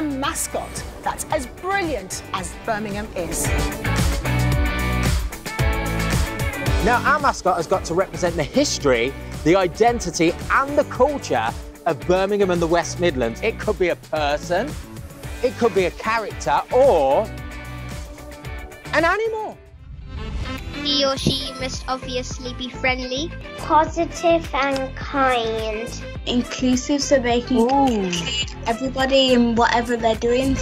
mascot that's as brilliant as Birmingham is. Now, our mascot has got to represent the history, the identity, and the culture of Birmingham and the West Midlands. It could be a person, it could be a character, or an animal. He or she must obviously be friendly. Positive and kind. Inclusive so they can include everybody in whatever they're doing.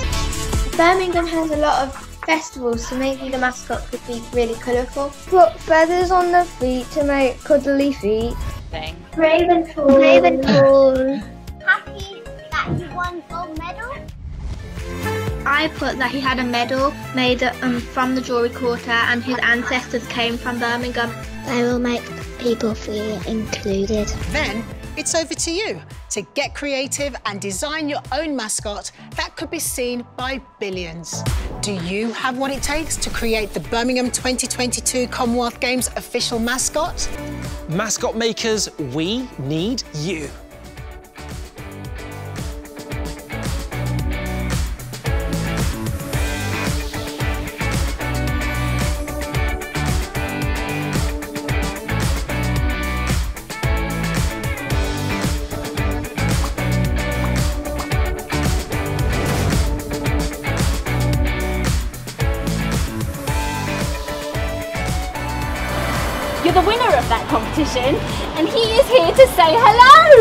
Birmingham has a lot of festivals, so maybe the mascot could be really colourful. Put feathers on the feet to make cuddly feet. Thing. Ravenfall. Ravenfall. Happy that he won gold medal. I put that he had a medal made um, from the Jewellery Quarter and his ancestors came from Birmingham. They will make people feel included. Then it's over to you to get creative and design your own mascot that could be seen by billions. Do you have what it takes to create the Birmingham 2022 Commonwealth Games official mascot? Mascot makers, we need you. You're the winner of that competition, and he is here to say hello!